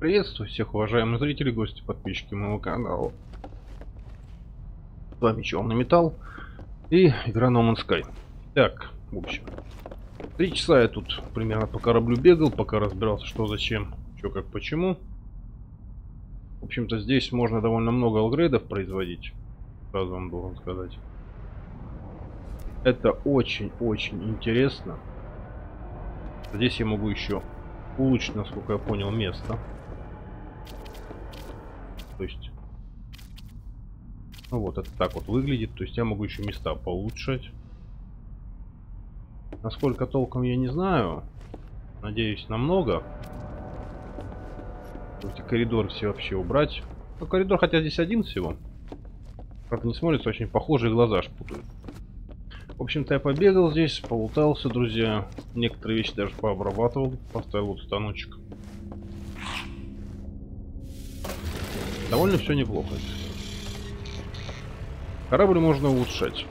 Приветствую всех уважаемых зрителей, гости, подписчики моего канала. С вами Черный Металл и игра No Man's Sky. Так, в общем, три часа я тут примерно по кораблю бегал, пока разбирался, что зачем, что как почему. В общем-то, здесь можно довольно много алгрейдов производить, сразу вам должен сказать. Это очень-очень интересно. Здесь я могу еще улучшить, насколько я понял, место. То есть... Ну вот, это так вот выглядит. То есть я могу еще места поулучшать. Насколько толком я не знаю. Надеюсь, намного. Эти коридоры все вообще убрать. Ну, коридор хотя здесь один всего. Правда, не смотрится очень похоже, и глаза путают. В общем-то, я побегал здесь, полутался, друзья. Некоторые вещи даже пообрабатывал. Поставил вот станочек. Довольно все неплохо. Корабль можно улучшать.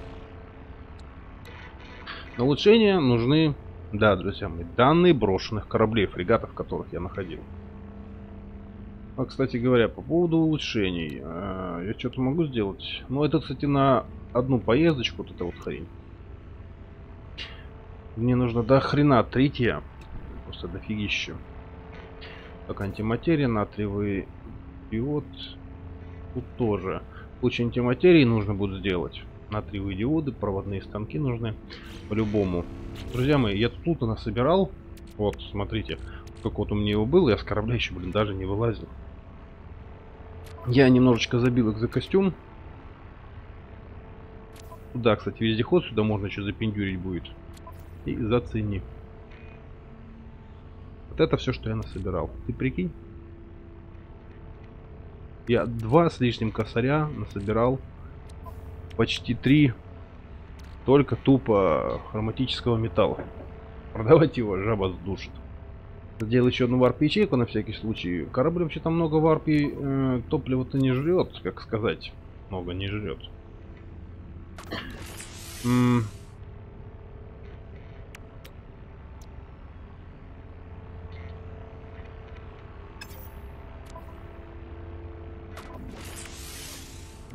На улучшение нужны, да, друзья мои, данные брошенных кораблей, фрегатов, которых я находил. А, кстати говоря, по поводу улучшений. Э, я что-то могу сделать? Ну, это, кстати, на одну поездочку, вот эта вот хрень. Мне нужно до хрена третья. Просто дофигища. Так, антиматерия, натриевый диод. Тут тоже. Луч антиматерии нужно будет сделать. Натриевые диоды, проводные станки нужны. По-любому. Друзья мои, я тут насобирал. Вот, смотрите. Сколько вот у меня его было, я с корабля еще, блин, даже не вылазил. Я немножечко забил их за костюм. Да, кстати, вездеход сюда можно еще запендюрить будет и зацени. Вот это все, что я насобирал. Ты прикинь? Я два с лишним косаря насобирал. Почти три. Только тупо хроматического металла. Продавать его жаба сдушит. Сделал еще одну warp ячейку на всякий случай. Корабль вообще-то много warp и э, топлива-то не жрет, как сказать. Много не жрет.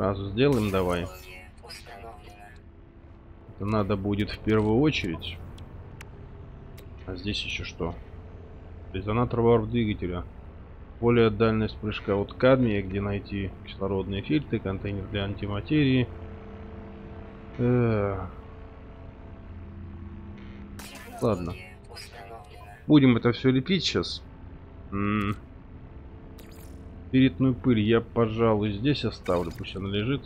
Сразу сделаем давай. Это надо будет в первую очередь. А здесь еще что? Резонатор варп двигателя. Более дальность прыжка от кадмия, где найти кислородные фильтры, контейнер для антиматерии. Ладно. Будем это все лепить сейчас. М -м Спиритную пыль я, пожалуй, здесь оставлю, пусть она лежит.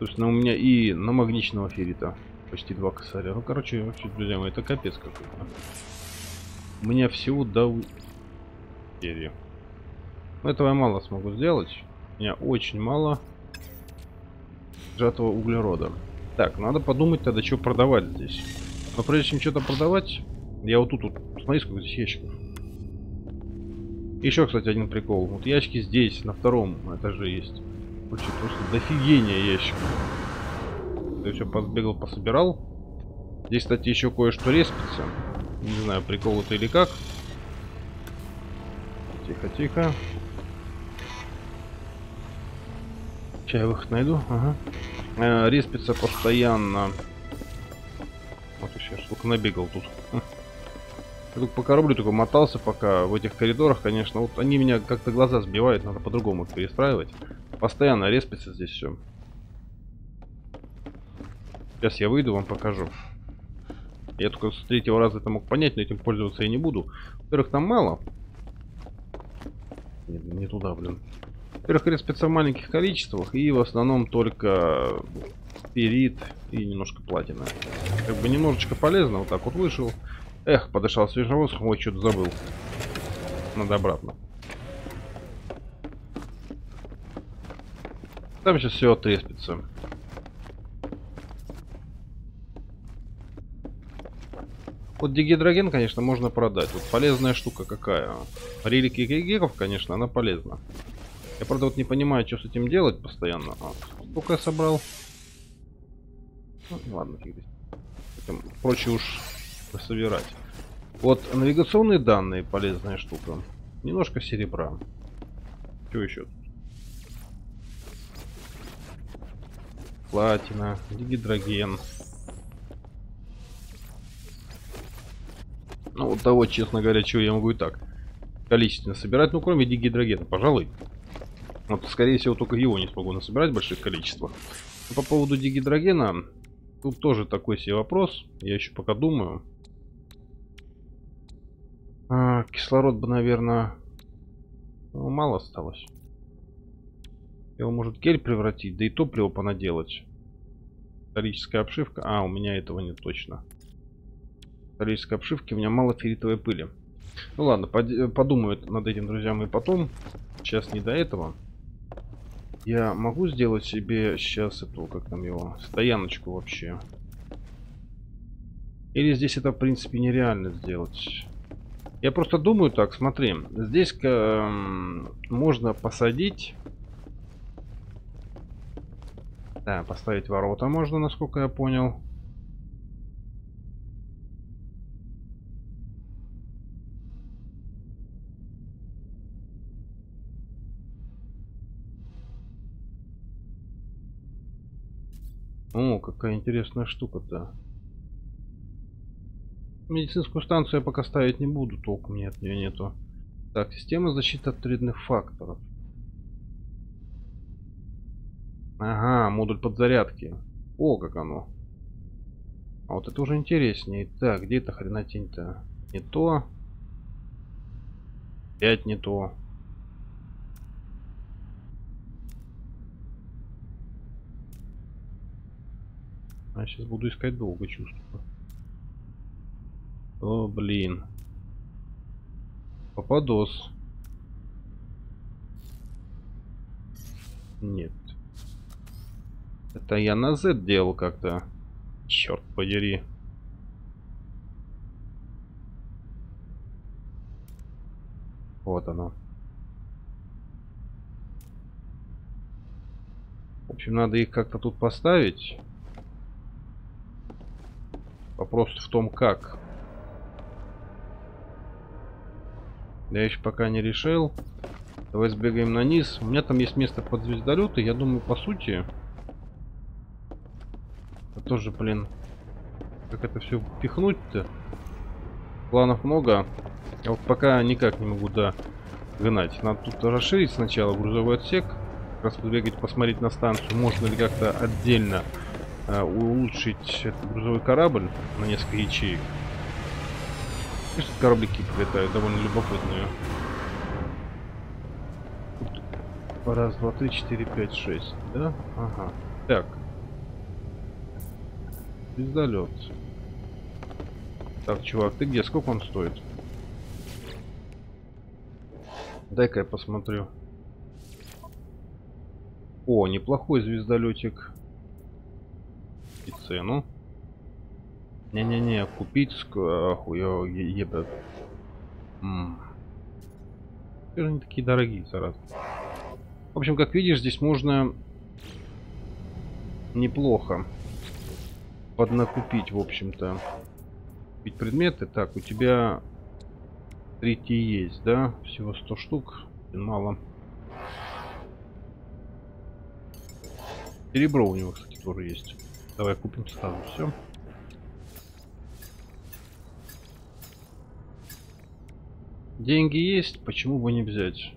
То есть на у меня и на магничного феррита почти два косаря. Ну, короче, вообще, друзья мои, это капец какой-то. У меня всего до серии. Но этого я мало смогу сделать. У меня очень мало сжатого углерода. Так, надо подумать тогда, что продавать здесь. Но прежде чем что-то продавать, я вот тут, вот, смотри, сколько здесь ящиков. Еще, кстати, один прикол. Вот ящики здесь, на втором этаже есть. Короче, просто дофигения ящиков. Я все подбегал, пособирал. Здесь, кстати, еще кое-что респится. Не знаю, прикол это или как. Тихо, тихо. Сейчас я выход найду. Ага. Э, респится постоянно. Вот еще сколько набегал тут. Я только по кораблю только мотался пока в этих коридорах, конечно. Вот они меня как-то глаза сбивают, надо по-другому их перестраивать. Постоянно респится здесь все. Сейчас я выйду, вам покажу. Я только с третьего раза это мог понять, но этим пользоваться я не буду. Во-первых, там мало. Не, не туда, блин. Во-первых, респится в маленьких количествах и в основном только спирит и немножко платина. Как бы немножечко полезно, вот так вот вышел. Эх, подышал свежим воздухом, ой, что-то забыл. Надо обратно. Там сейчас все отреспится. Вот дигидроген, конечно, можно продать. Вот полезная штука какая. Релики гигов, конечно, она полезна. Я, правда, вот не понимаю, что с этим делать постоянно. А, сколько я собрал? Ну, ладно, фиг здесь. Прочее уж собирать. Вот навигационные данные полезная штука. Немножко серебра. Что еще? Платина, дигидроген. Ну, вот того, честно говоря, чего я могу и так количественно собирать. Ну, кроме дигидрогена, пожалуй. Вот, скорее всего, только его не смогу насобирать в больших количествах. По поводу дигидрогена, тут тоже такой себе вопрос. Я еще пока думаю. А, кислород бы, наверное, ну, мало осталось. Его может кель превратить, да и топливо понаделать. Металлическая обшивка. А, у меня этого нет точно. Металлической обшивки у меня мало ферритовой пыли. Ну ладно, подумаю над этим, друзья, мы потом. Сейчас не до этого. Я могу сделать себе сейчас эту, как там его, стояночку вообще? Или здесь это, в принципе, нереально сделать? Я просто думаю так, смотри. Здесь э, можно посадить... Да, поставить ворота можно, насколько я понял. О, какая интересная штука-то. Медицинскую станцию я пока ставить не буду, толку мне от нее нету. Так, система защиты от вредных факторов. Ага, модуль подзарядки. О, как оно. А вот это уже интереснее. Так, где эта хренотень-то? Не то. Опять не то. А сейчас буду искать долго, чувствую. О, блин. Попадос. Нет. Это я на Z делал как-то. Черт подери. Вот оно. В общем, надо их как-то тут поставить. Вопрос в том, как. Я еще пока не решил. Давай сбегаем на низ. У меня там есть место под звездолеты. Я думаю, по сути... Это тоже, блин... Как это все пихнуть-то? Планов много. А вот пока никак не могу, да, гнать. Надо тут расширить сначала грузовой отсек. Как раз побегать, посмотреть на станцию. Можно ли как-то отдельно э, улучшить этот грузовой корабль на несколько ячеек. Пусть кораблики прилетают, довольно любопытные. Раз, два, три, четыре, пять, шесть. Да? Ага. Так. Звездолет. Так, чувак, ты где? Сколько он стоит? Дай-ка я посмотрю. О, неплохой звездолетик. И цену. Не-не-не, купить охуя ебят. Все они такие дорогие, сразу. В общем, как видишь, здесь можно неплохо поднакупить, в общем-то. Купить предметы. Так, у тебя третий есть, да? Всего 100 штук. Мало. Серебро у него, кстати, тоже есть. Давай купим сразу все. Деньги есть, почему бы не взять?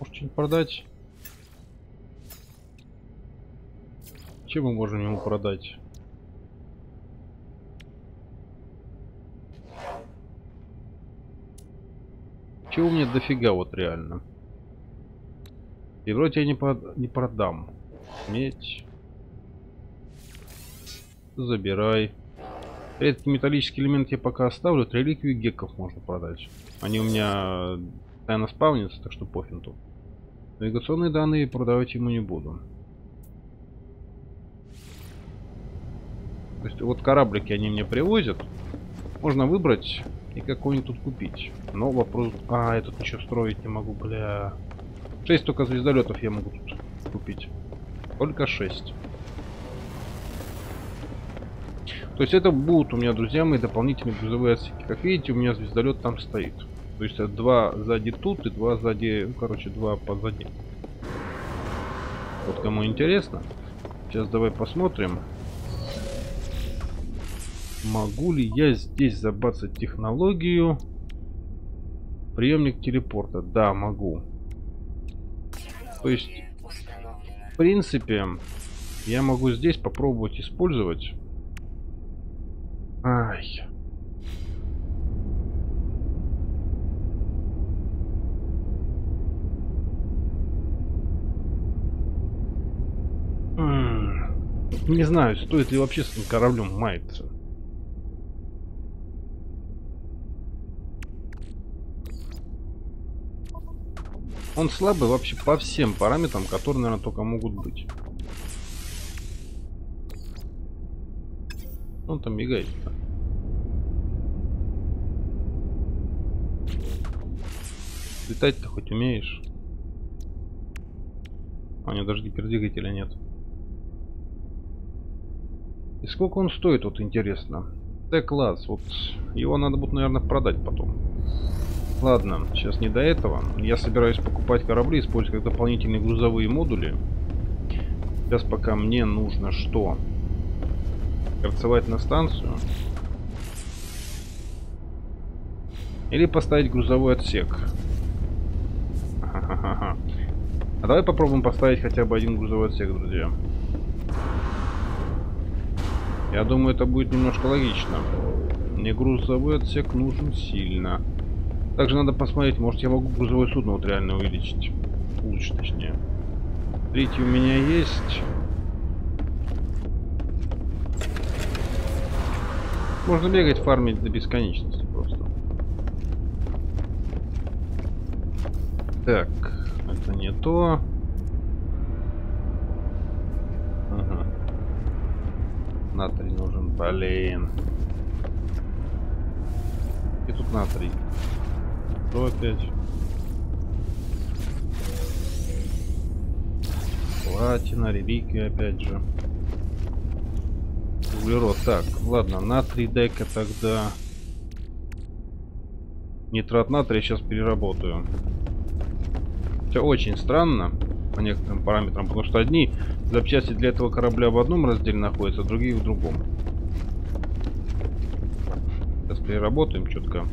Может продать? Чем мы можем ему продать? Чего мне дофига вот реально? И вроде я не, под... не продам. Медь. Забирай. Редкий металлический элемент я пока оставлю. Реликвию гекков можно продать. Они у меня постоянно спавнятся, так что пофинту. Навигационные данные продавать ему не буду. То есть вот кораблики они мне привозят. Можно выбрать и какой-нибудь тут купить. Но вопрос... А, этот еще строить не могу, бля. Шесть только звездолетов я могу тут купить. Только 6. То есть это будут у меня, друзья мои, дополнительные грузовые отсеки. Как видите, у меня звездолет там стоит. То есть два сзади тут и два сзади, ну, короче, два позади. Вот кому интересно. Сейчас давай посмотрим. Могу ли я здесь забацать технологию? Приемник телепорта. Да, могу. То есть, в принципе, я могу здесь попробовать использовать. Ай. Не знаю, стоит ли вообще с этим кораблем маяться. Он слабый вообще по всем параметрам, которые, наверное, только могут быть. Он там мигает. -то. Летать-то хоть умеешь? А у него даже гипердвигателя нет. И сколько он стоит, вот интересно. Т-класс, вот его надо будет, наверное, продать потом. Ладно, сейчас не до этого. Я собираюсь покупать корабли, использовать как дополнительные грузовые модули. Сейчас пока мне нужно что? Горцевать на станцию. Или поставить грузовой отсек. А давай попробуем поставить хотя бы один грузовой отсек, друзья. Я думаю, это будет немножко логично. Мне грузовой отсек нужен сильно. Также надо посмотреть, может я могу грузовое судно вот реально увеличить. Лучше, точнее. Третий у меня есть. Можно бегать, фармить до бесконечности просто. Так, это не то. Ага. Натрий нужен, блин. И тут натрий. Что опять? Платина, реликвия опять же. Углерод. Так, ладно, натрий дай-ка тогда... Нитрат натрия сейчас переработаю. Все очень странно по некоторым параметрам, потому что одни запчасти для этого корабля в одном разделе находятся, другие в другом. Сейчас переработаем четко.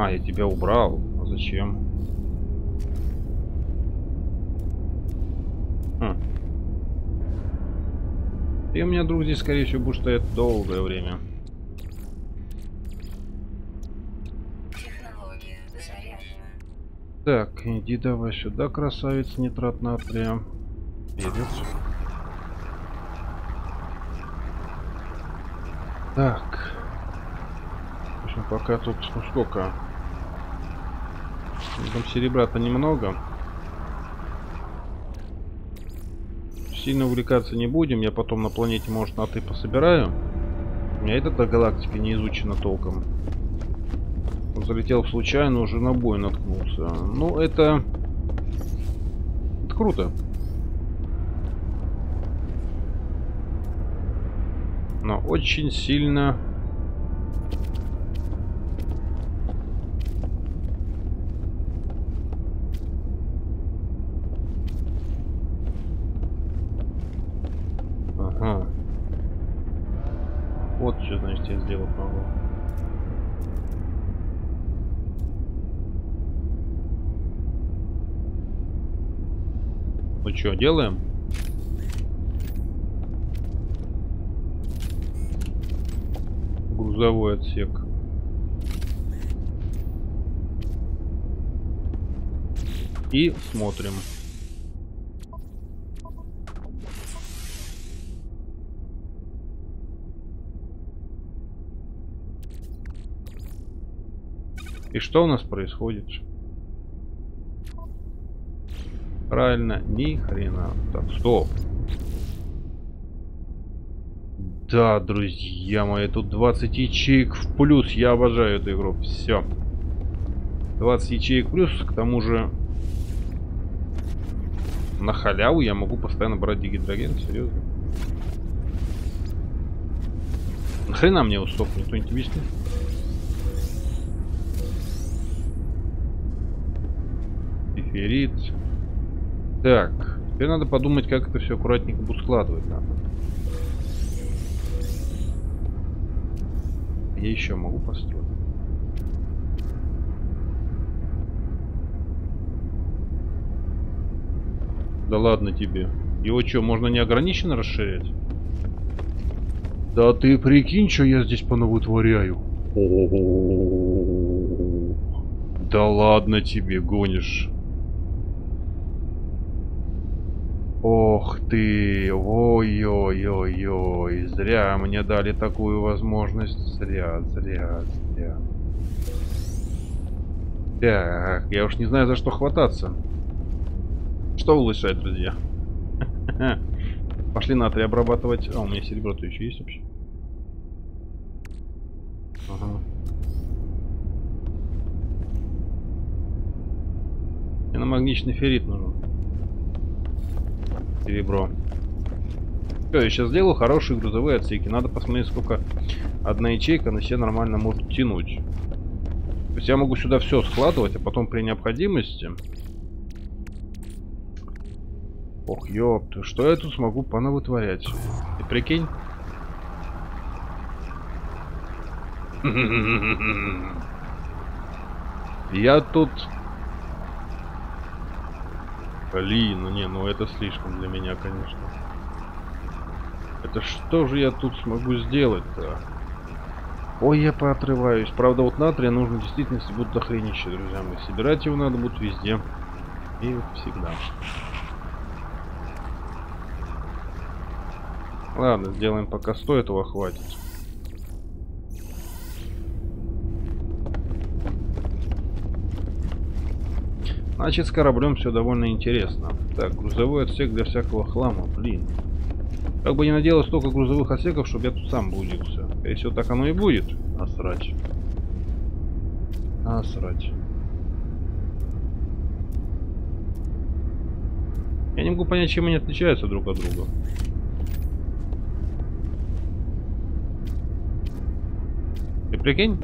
А, я тебя убрал. А зачем? Хм. И у меня друг здесь, скорее всего, будет стоять долгое время. Так, иди давай сюда, красавец, нитрат натрия. Перец. Так. В общем, пока тут, ну сколько? Там серебра-то немного. Сильно увлекаться не будем. Я потом на планете, может, на ты пособираю. У меня эта галактика не изучена толком. Залетел случайно, уже на бой наткнулся. Ну, это... Это круто. Но очень сильно могу. Ну что, делаем? Грузовой отсек. И смотрим. И что у нас происходит? Правильно, ни хрена. Так, стоп. Да, друзья мои, тут 20 ячеек в плюс. Я обожаю эту игру. Все. 20 ячеек плюс, к тому же на халяву я могу постоянно брать дигидроген, серьезно. Нахрена мне вот стоп, кто-нибудь объяснит? Эфирит. Так, теперь надо подумать, как это все аккуратненько будет складывать надо. Я еще могу построить. Да ладно тебе. Его что, можно неограниченно расширять? Да ты прикинь, что я здесь понавытворяю. Да ладно тебе, гонишь. Ох ты, ой-ой-ой-ой, зря мне дали такую возможность, зря, зря, зря. Так, я уж не знаю, за что хвататься. Что улучшать, друзья? Пошли натрий обрабатывать. А, у меня серебро-то еще есть вообще? Ага. Мне на магничный феррит нужен серебро. Все, я сейчас сделаю хорошие грузовые отсеки. Надо посмотреть, сколько одна ячейка на себя нормально может тянуть. То есть я могу сюда все складывать, а потом при необходимости... Ох, ёпты, что я тут смогу понавытворять? Ты прикинь? Я тут Блин, ну не, ну это слишком для меня, конечно. Это что же я тут смогу сделать-то? Ой, я поотрываюсь. Правда, вот натрия нужно действительно будет дохренище, друзья мои. Собирать его надо будет везде. И вот всегда. Ладно, сделаем пока 100, этого хватит. Значит, с кораблем все довольно интересно. Так, грузовой отсек для всякого хлама, блин. Как бы не наделал столько грузовых отсеков, чтобы я тут сам блудился. Скорее всего, так оно и будет. Насрать. Насрать. Я не могу понять, чем они отличаются друг от друга. Ты прикинь?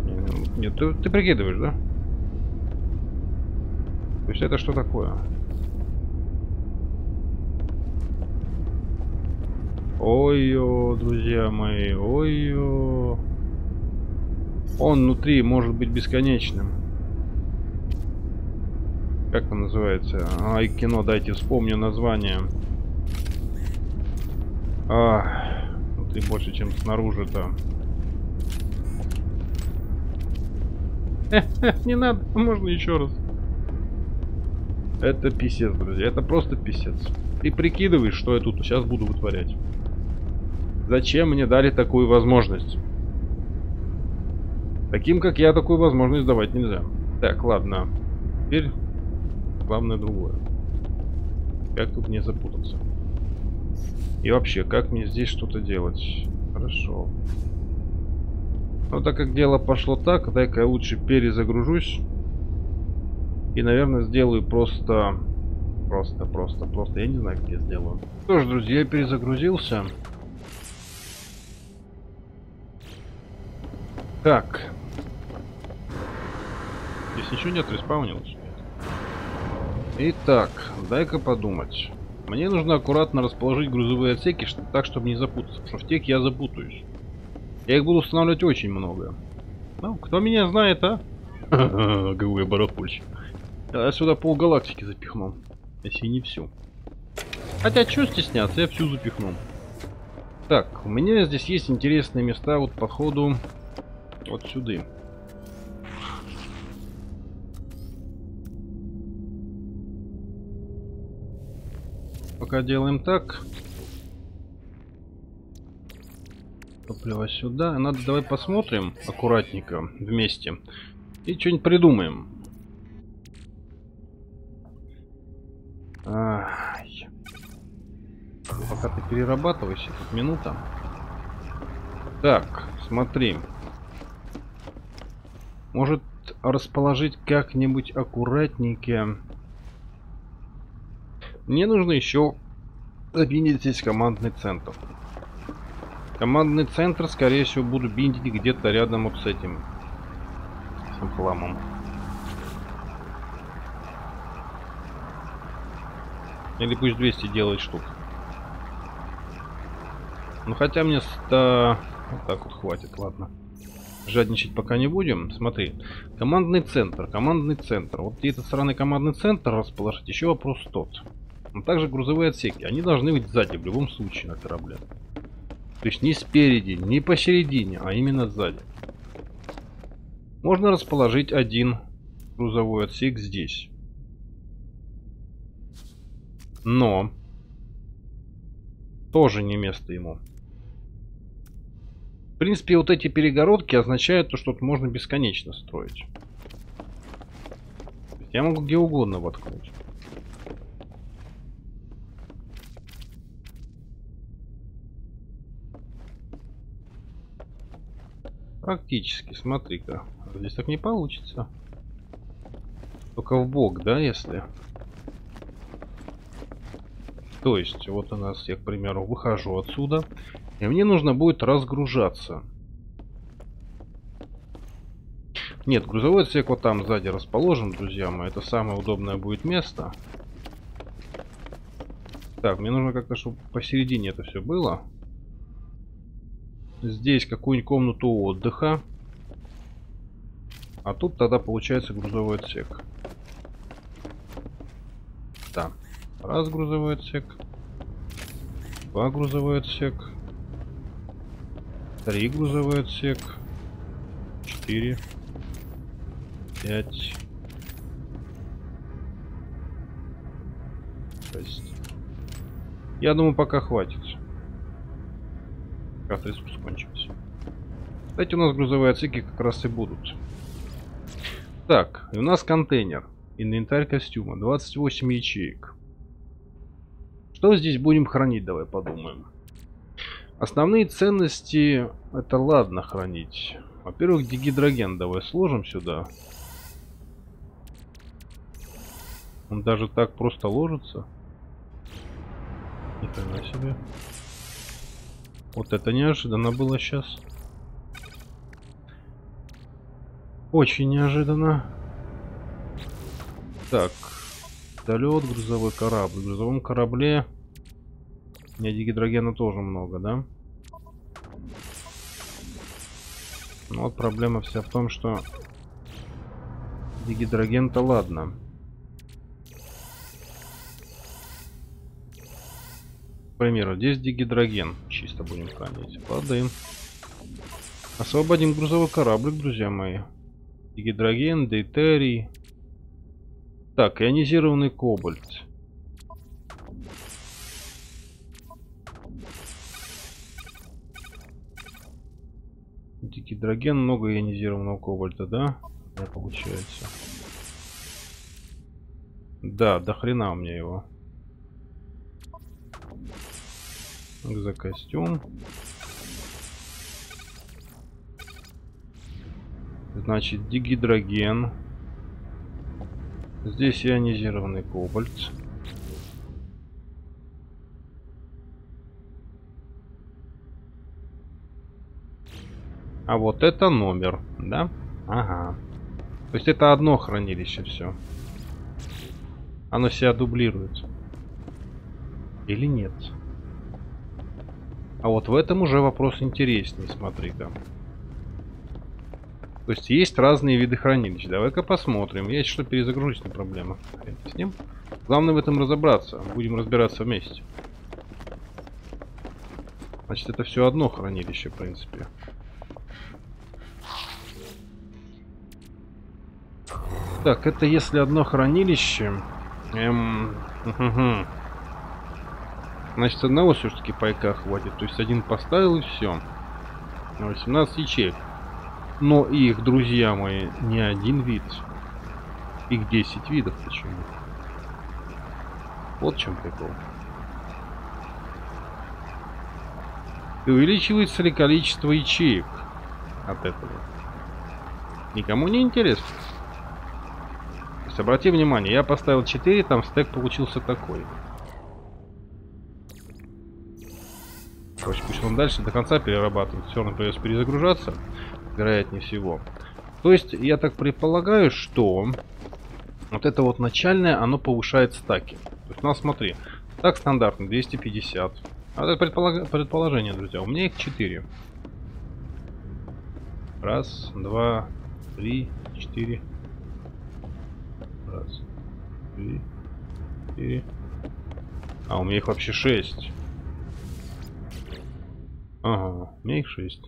Нет, ты, ты прикидываешь, да? То есть это что такое? Ой-ё, друзья мои, ой-ё. Он внутри может быть бесконечным. Как там называется? Ай, кино, дайте вспомню название. А, внутри больше, чем снаружи-то. Не надо, можно еще раз. Это писец, друзья. Это просто писец. Ты прикидываешь, что я тут сейчас буду вытворять. Зачем мне дали такую возможность? Таким, как я, такую возможность давать нельзя. Так, ладно. Теперь главное другое. Как тут не запутаться? И вообще, как мне здесь что-то делать? Хорошо. Но так как дело пошло так, дай-ка я лучше перезагружусь. И, наверное, сделаю просто... Просто, просто, просто. Я не знаю, я сделаю. Что ж, друзья, перезагрузился. Так. Здесь ничего нет, респаунилось. Итак, дай-ка подумать. Мне нужно аккуратно расположить грузовые отсеки, так, чтобы не запутаться. Потому что в тех я запутаюсь. Я их буду устанавливать очень много. Ну, кто меня знает, а? Какой барахольщик. Я сюда пол галактики запихнул. Если не всю. Хотя, что стесняться, я всю запихнул. Так, у меня здесь есть интересные места, вот по ходу вот сюда. Пока делаем так. Топливо сюда. Надо давай посмотрим аккуратненько вместе. И что-нибудь придумаем. Ай. Пока ты перерабатываешь, тут минута. Так, смотри. Может расположить как-нибудь аккуратненько. Мне нужно еще объединить здесь командный центр. Командный центр, скорее всего, буду биндить где-то рядом вот с этим. С хламом. Или пусть 200 делает штук. Ну хотя мне 100... Вот так вот хватит, ладно. Жадничать пока не будем. Смотри. Командный центр, командный центр. Вот где этот сраный командный центр расположить, еще вопрос тот. Но также грузовые отсеки. Они должны быть сзади в любом случае на корабле. То есть не спереди, не посередине, а именно сзади. Можно расположить один грузовой отсек здесь. Но тоже не место ему. В принципе, вот эти перегородки означают, то, что тут можно бесконечно строить. Я могу где угодно воткнуть. Практически, смотри-ка. Здесь так не получится. Только в бок, да, если... То есть, вот у нас, я, к примеру, выхожу отсюда, и мне нужно будет разгружаться. Нет, грузовой отсек вот там сзади расположен, друзья мои. Это самое удобное будет место. Так, мне нужно как-то, чтобы посередине это все было. Здесь какую-нибудь комнату отдыха. А тут тогда получается грузовой отсек. Да. Раз грузовой отсек. Два грузовой отсек. Три грузовой отсек. Четыре. Пять. Шесть. Я думаю, пока хватит. Как ресурс кончился. Кстати, у нас грузовые отсеки как раз и будут. Так, у нас контейнер. Инвентарь костюма. 28 ячеек. Что здесь будем хранить, давай подумаем. Основные ценности, это ладно хранить. Во-первых, дигидроген давай сложим сюда. Он даже так просто ложится. Ни себе. Вот это неожиданно было сейчас. Очень неожиданно. Так. Долет, грузовой корабль. В грузовом корабле Меди гидрогена тоже много, да? Ну вот проблема вся в том, что дигидроген-то ладно. К примеру, здесь дигидроген. Чисто будем хранить. Воды. Освободим грузовой кораблик, друзья мои. Дигидроген, дейтерий. Так, ионизированный кобальт. Гидроген, много ионизированного кобальта, да? Да, получается. Да, до хрена у меня его. За костюм. Значит, дигидроген. Здесь ионизированный кобальт. А вот это номер, да? Ага. То есть это одно хранилище все. Оно себя дублирует. Или нет? А вот в этом уже вопрос интереснее, смотри-ка. То есть есть разные виды хранилищ. Давай-ка посмотрим. Я что перезагружусь, не проблема. С ним. Главное в этом разобраться. Будем разбираться вместе. Значит, это все одно хранилище, в принципе. Так, это если одно хранилище. Эм... Угу. Значит, одного все-таки пайка хватит. То есть один поставил и все. 18 ячеек. Но их, друзья мои, не один вид. Их 10 видов почему. Вот в чем прикол. И увеличивается ли количество ячеек от этого? Никому не интересно есть, обрати внимание, я поставил 4, там стек получился такой. Короче, пусть он дальше до конца перерабатывает. Все равно придется перезагружаться. Вероятнее всего. То есть, я так предполагаю, что вот это вот начальное, оно повышает стаки. То есть, ну, смотри. Так стандартно, 250. А это предполаг... предположение, друзья. У меня их 4. Раз, два, три, четыре. Раз, три, четыре. А, у меня их вообще 6. Ага, у меня их 6.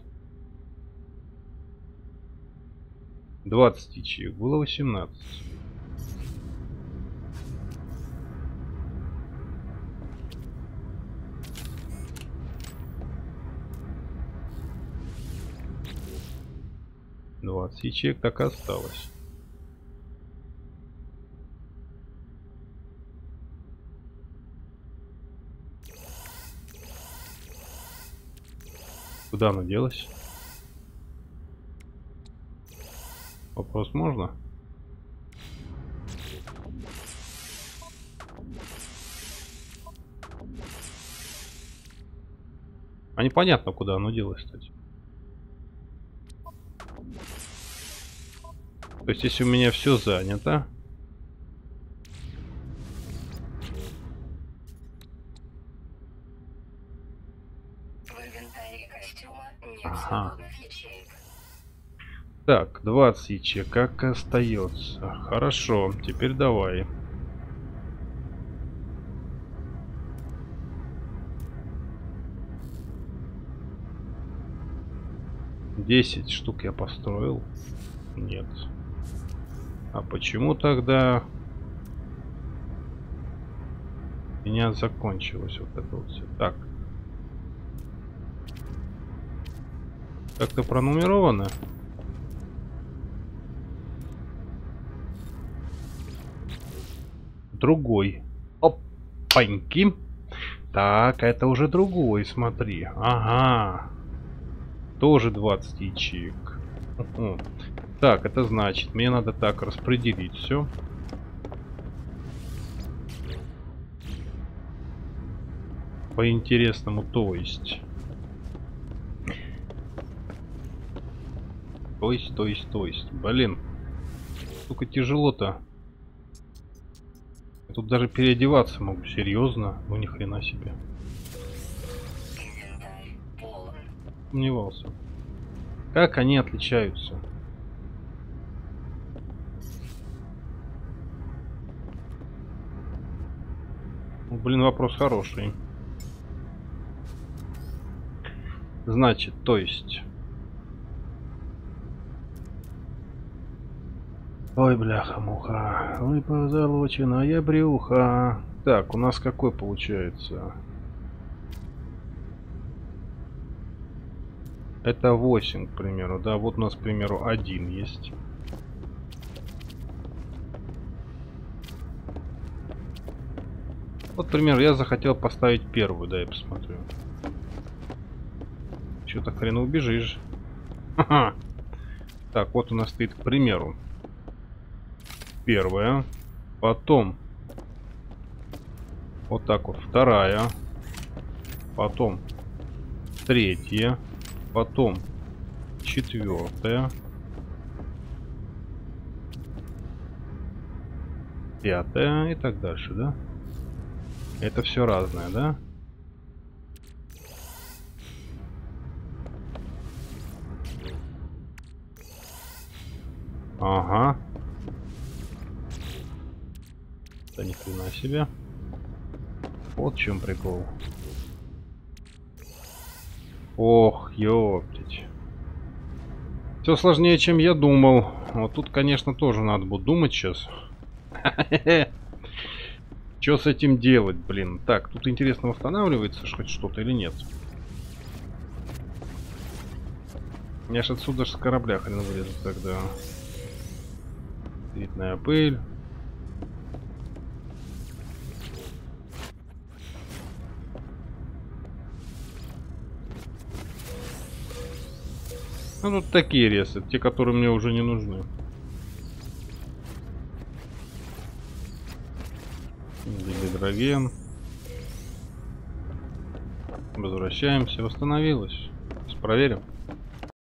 20 ячеек, было 18. Двадцать ячеек так осталось. Куда она делась? Вопрос можно? А непонятно, куда оно делось, кстати. То есть, если у меня все занято, Так, 20 ячеек, остается. Хорошо, теперь давай. Десять штук я построил? Нет. А почему тогда у меня закончилось вот это вот все? Так. Как-то пронумеровано? Другой. Опаньки. Так, это уже другой, смотри. Ага. Тоже 20 ячеек. Так, это значит, мне надо так распределить все. По-интересному, то есть... То есть, то есть, то есть. Блин. Сколько тяжело-то. Тут даже переодеваться могу. Серьезно? Ну ни хрена себе. Сомневался. Как они отличаются? Ну, блин, вопрос хороший. Значит, то есть... Ой, бляха-муха. Ой, позолоченная брюха. Так, у нас какой получается? Это 8, к примеру. Да, вот у нас, к примеру, один есть. Вот, пример, я захотел поставить первую, да, я посмотрю. Что-то хрен убежишь. Так, вот у нас стоит, к примеру, первая. Потом вот так вот вторая. Потом третья. Потом четвертая. Пятая и так дальше, да? Это все разное, да? Ага. Да ни хрена себе. Вот в чем прикол. Ох, ёптить. Все сложнее, чем я думал. Вот тут, конечно, тоже надо будет думать сейчас. Что с этим делать, блин? Так, тут интересно, восстанавливается хоть что-то или нет? Я ж отсюда с корабля хрен вылезу тогда. Видная пыль. Ну тут такие ресы, те, которые мне уже не нужны. Гидроген. Возвращаемся. Восстановилось. Проверим.